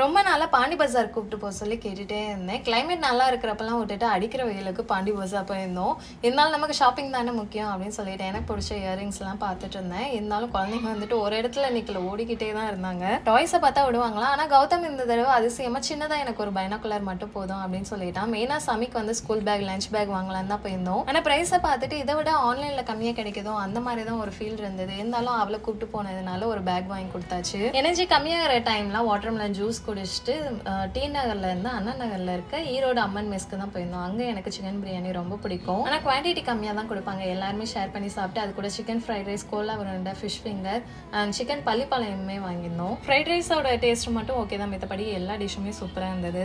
ரொம்ப நாளாக பாண்டி பஜார் கூப்பிட்டு போக சொல்லி கேட்டுகிட்டே இருந்தேன். கிளைமேட் நல்லா இருக்கிறப்பெல்லாம் விட்டுட்டு அடிக்கிற வெயிலுக்கு பாண்டி பஜார் போயிருந்தோம். இருந்தாலும் நமக்கு ஷாப்பிங் தானே முக்கியம் அப்படின்னு சொல்லிட்டு எனக்கு பிடிச்ச இயரிங்ஸ்லாம் பார்த்துட்டு இருந்தேன். இருந்தாலும் குழந்தைங்க வந்துட்டு ஒரு இடத்துல நிற்கல ஓடிக்கிட்டே தான் இருந்தாங்க. டாய்ஸை பார்த்தா விடுவாங்களா? ஆனால் கௌதம் இந்த தடவை அதிசயமாக சின்னதாக எனக்கு ஒரு பைனாக்குலர் மட்டும் போதும் அப்படின்னு சொல்லிட்டான். மெயினாக சமைக்கு வந்து ஸ்கூல் பேக் லஞ்ச் பேக் வாங்கலான்னு தான் போயிருந்தோம். ஆனால் ப்ரைஸை பார்த்துட்டு இதை விட ஆன்லைனில் கம்மியாக கிடைக்குதோ அந்த மாதிரி தான் ஒரு ஃபீல் இருந்தது. இருந்தாலும் அவளை கூப்பிட்டு போனதுனால ஒரு பேக் வாங்கி கொடுத்தாச்சு. எனர்ஜி கம்மியாகிற டைம்லாம் வாட்டர்மெலன் ஜூஸ் குடிச்சிட்டு டி நகரில் இருந்து அண்ணா நகரில் இருக்க ஈரோடு அம்மன் மெஸ்க்கு தான் போயிருந்தோம். அங்கே எனக்கு சிக்கன் பிரியாணி ரொம்ப பிடிக்கும். ஆனால் குவான்டிட்டி கம்மியாக தான் கொடுப்பாங்க. எல்லாருமே ஷேர் பண்ணி சாப்பிட்டு அது கூட சிக்கன் ஃப்ரைட் ரைஸ் கோலா உருண்டை ஃபிஷ் ஃபிங்கர் அண்ட் சிக்கன் பள்ளிப்பாளையமே வாங்கியிருந்தோம். ஃப்ரைட் ரைஸோட டேஸ்ட் மட்டும் ஓகே தான். மற்றபடி எல்லா டிஷ்ஷுமே சூப்பராக இருந்தது.